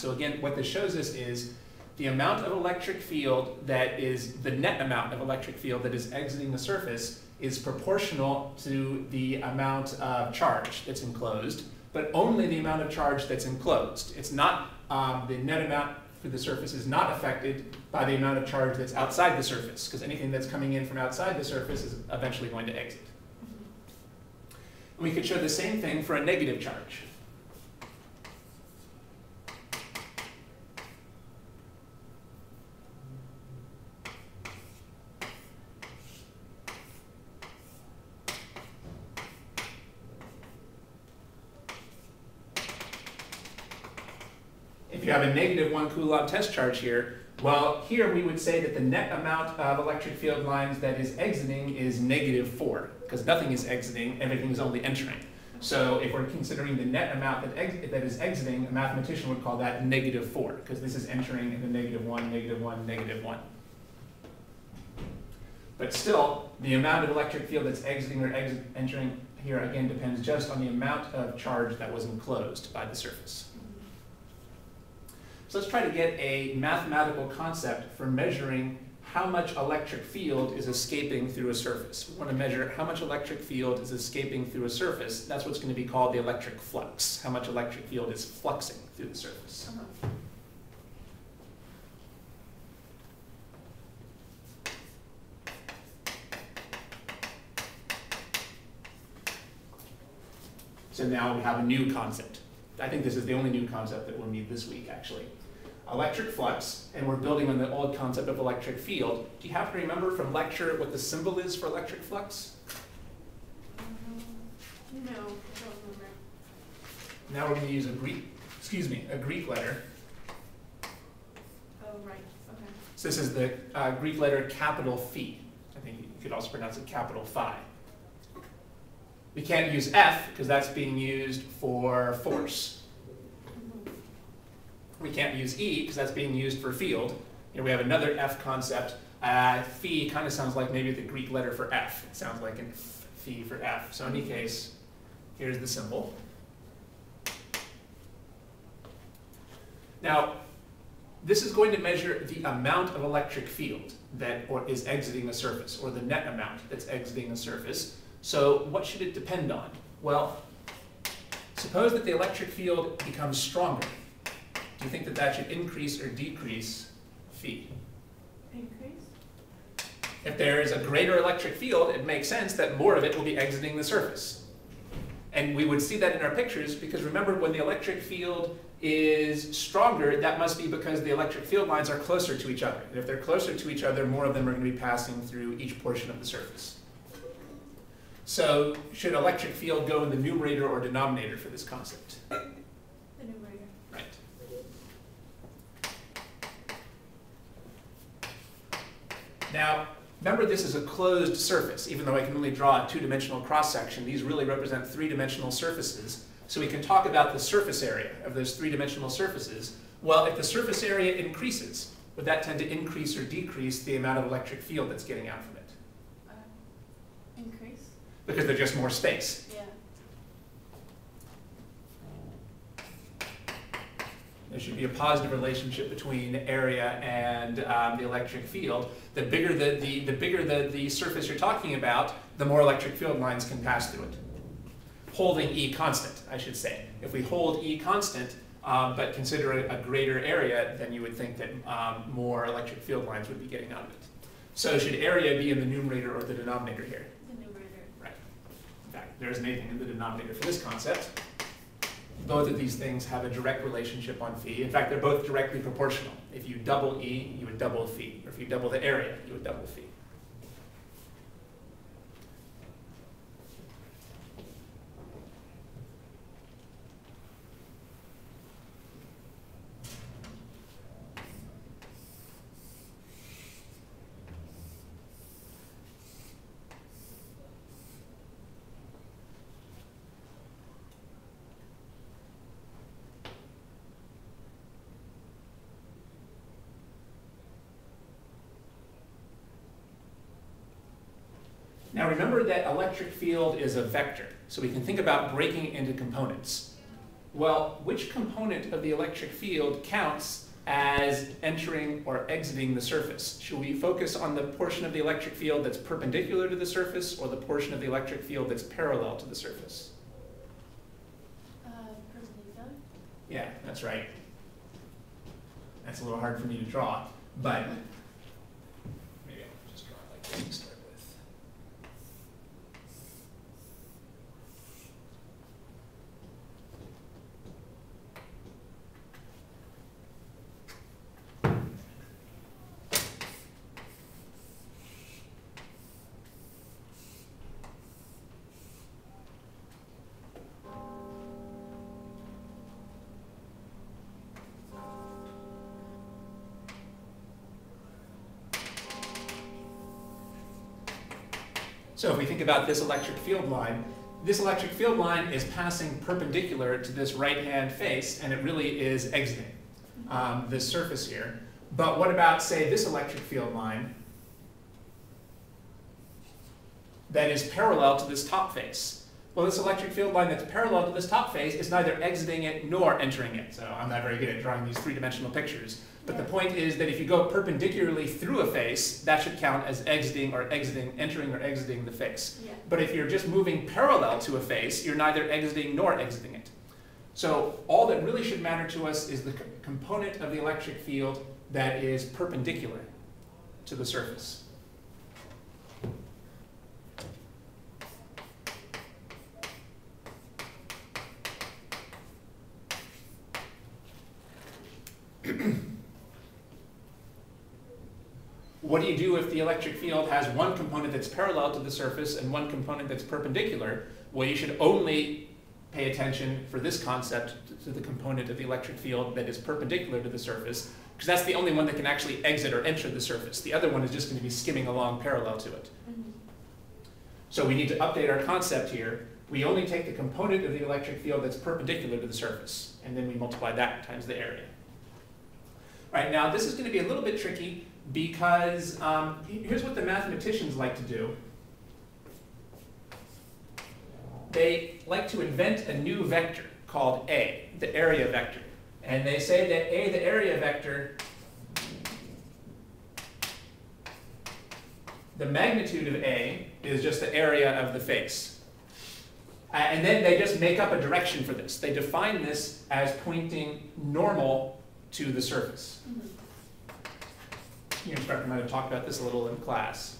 So again, what this shows us is the amount of electric field that is, the net amount of electric field that is exiting the surface is proportional to the amount of charge that's enclosed, but only the amount of charge that's enclosed. It's not, um, the net amount for the surface is not affected by the amount of charge that's outside the surface, because anything that's coming in from outside the surface is eventually going to exit. And We could show the same thing for a negative charge. You have a negative one Coulomb test charge here, well, here we would say that the net amount of electric field lines that is exiting is negative four, because nothing is exiting, everything is only entering. So if we're considering the net amount that, that is exiting, a mathematician would call that negative four, because this is entering in the negative one, negative one, negative one. But still, the amount of electric field that's exiting or exit, entering here again depends just on the amount of charge that was enclosed by the surface. So let's try to get a mathematical concept for measuring how much electric field is escaping through a surface. We want to measure how much electric field is escaping through a surface. That's what's going to be called the electric flux, how much electric field is fluxing through the surface. So now we have a new concept. I think this is the only new concept that we'll need this week, actually electric flux, and we're building on the old concept of electric field. Do you have to remember from lecture what the symbol is for electric flux? Um, no, I don't remember. Now we're going to use a Greek, excuse me, a Greek letter. Oh, right, okay. So this is the uh, Greek letter capital phi. I think you could also pronounce it capital phi. We can't use F because that's being used for force we can't use E because that's being used for field. Here we have another F concept. Uh, phi kind of sounds like maybe the Greek letter for F. It sounds like an phi for F. So in any case, here's the symbol. Now, this is going to measure the amount of electric field that or is exiting a surface, or the net amount that's exiting a surface. So what should it depend on? Well, suppose that the electric field becomes stronger do you think that that should increase or decrease phi? Increase. If there is a greater electric field, it makes sense that more of it will be exiting the surface. And we would see that in our pictures because remember when the electric field is stronger, that must be because the electric field lines are closer to each other. And if they're closer to each other, more of them are going to be passing through each portion of the surface. So should electric field go in the numerator or denominator for this concept? The numerator. Right. Now, remember this is a closed surface, even though I can only draw a two-dimensional cross-section. These really represent three-dimensional surfaces. So we can talk about the surface area of those three-dimensional surfaces. Well, if the surface area increases, would that tend to increase or decrease the amount of electric field that's getting out from it? Because there's just more space. There should be a positive relationship between area and um, the electric field. The bigger the, the, the bigger the, the surface you're talking about, the more electric field lines can pass through it. Holding E constant, I should say. If we hold E constant, um, but consider a, a, greater area, then you would think that um, more electric field lines would be getting out of it. So should area be in the numerator or the denominator here? The numerator. Right. In fact, there isn't anything in the denominator for this concept both of these things have a direct relationship on phi. In fact, they're both directly proportional. If you double E, you would double phi. Or if you double the area, you would double phi. Remember that electric field is a vector, so we can think about breaking it into components. Well, which component of the electric field counts as entering or exiting the surface? Should we focus on the portion of the electric field that's perpendicular to the surface or the portion of the electric field that's parallel to the surface? Uh, perpendicular? Yeah, that's right. That's a little hard for me to draw, but maybe I'll just draw it like this So if we think about this electric field line, this electric field line is passing perpendicular to this right-hand face, and it really is exiting um, this surface here. But what about, say, this electric field line that is parallel to this top face? Well, this electric field line that's parallel to this top face is neither exiting it nor entering it. So I'm not very good at drawing these three-dimensional pictures. But the point is that if you go perpendicularly through a face, that should count as exiting or exiting, entering or exiting the face. Yeah. But if you're just moving parallel to a face, you're neither exiting nor exiting it. So all that really should matter to us is the co- component of the electric field that is perpendicular to the surface. What do you do if the electric field has one component that's parallel to the surface and one component that's perpendicular? Well, you should only pay attention for this concept to the component of the electric field that is perpendicular to the surface, because that's the only one that can actually exit or enter the surface. The other one is just going to be skimming along parallel to it. Mhm. So we need to update our concept here. We only take the component of the electric field that's perpendicular to the surface, and then we multiply that times the area. Right, now this is going to be a little bit tricky because um, here's what the mathematicians like to do. They like to invent a new vector called A, the area vector. And they say that A, the area vector, the magnitude of A is just the area of the face. Uh, and then they just make up a direction for this. They define this as pointing normal to the surface. Mhm. Your instructor might have talked about this a little in class.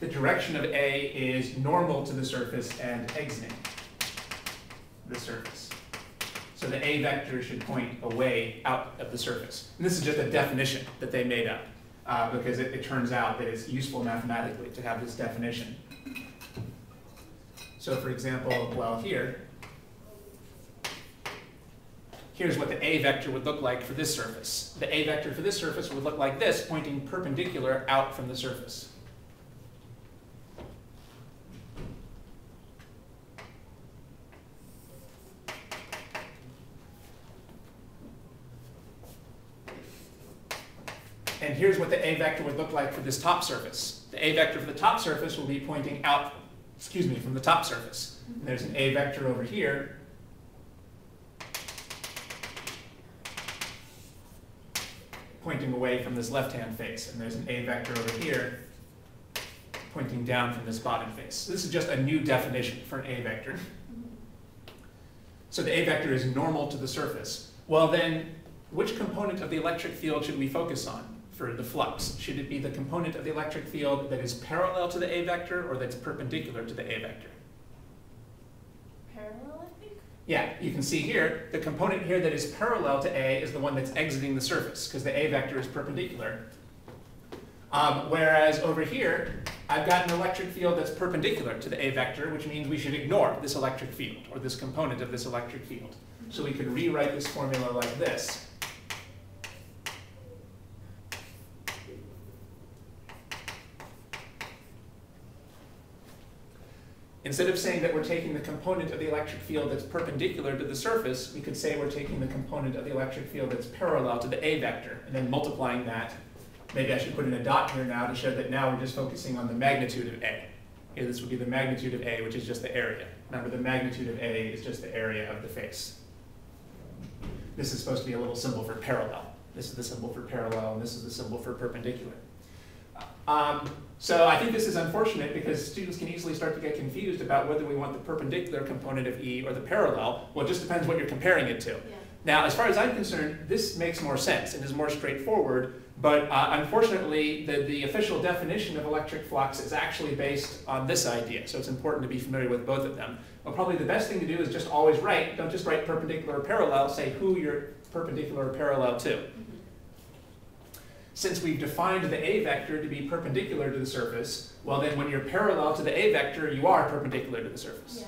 The direction of A is normal to the surface and exiting the surface. So the A vector should point away out of the surface. And this is just a definition that they made up, uh, because it, it turns out that it's useful mathematically to have this definition. So for example, well here, here's what the A vector would look like for this surface. The A vector for this surface would look like this, pointing perpendicular out from the surface. And here's what the A vector would look like for this top surface. The A vector for the top surface will be pointing out, excuse me, from the top surface. And there's an A vector over here. Pointing away from this left-hand face. And there's an A vector over here pointing down from this bottom face. So this is just a new definition for an A vector. So the A vector is normal to the surface. Well then, which component of the electric field should we focus on for the flux? Should it be the component of the electric field that is parallel to the A vector or that's perpendicular to the A vector? Parallel, I think? Yeah, you can see here, the component here that is parallel to A is the one that's exiting the surface, because the A vector is perpendicular. Um, whereas over here, I've got an electric field that's perpendicular to the A vector, which means we should ignore this electric field, or this component of this electric field. So we could rewrite this formula like this. Instead of saying that we're taking the component of the electric field that's perpendicular to the surface, we could say we're taking the component of the electric field that's parallel to the A vector, and then multiplying that maybe I should put in a dot here now to show that now we're just focusing on the magnitude of A. Okay, this would be the magnitude of A, which is just the area. Remember, the magnitude of A is just the area of the face. This is supposed to be a little symbol for parallel. This is the symbol for parallel, and this is the symbol for perpendicular. Um, so I think this is unfortunate because students can easily start to get confused about whether we want the perpendicular component of E or the parallel. Well, it just depends what you're comparing it to. Yeah. Now, as far as I'm concerned, this makes more sense and is more straightforward, but uh, unfortunately, the, the official definition of electric flux is actually based on this idea, so it's important to be familiar with both of them. Well, probably the best thing to do is just always write, don't just write perpendicular or parallel, say who you're perpendicular or parallel to. Since we've defined the A vector to be perpendicular to the surface, well then when you're parallel to the A vector, you are perpendicular to the surface. Yeah.